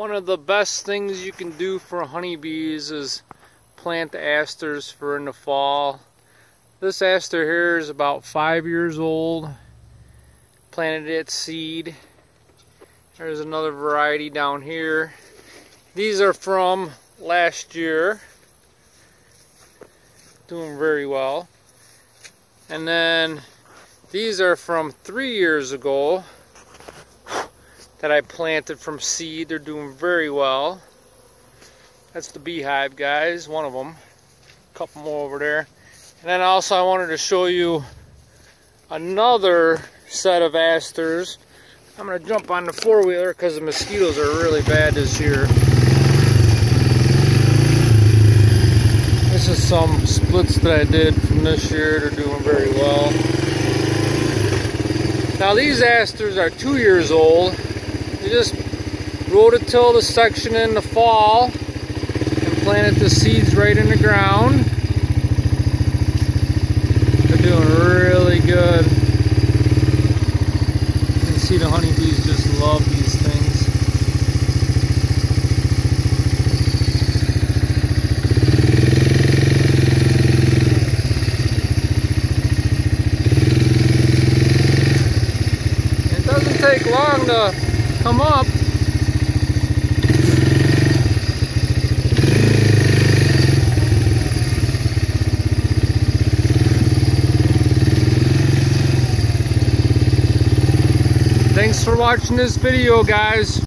One of the best things you can do for honeybees is plant asters for in the fall. This aster here is about five years old. Planted it seed. There's another variety down here. These are from last year. Doing very well. And then these are from three years ago that I planted from seed. They're doing very well. That's the beehive guys, one of them. A couple more over there. And then also I wanted to show you another set of asters. I'm going to jump on the four-wheeler because the mosquitoes are really bad this year. This is some splits that I did from this year. They're doing very well. Now these asters are two years old just rototill the section in the fall and planted the seeds right in the ground. They're doing really good. You can see the honeybees just love these things. It doesn't take long to come up. Thanks for watching this video, guys.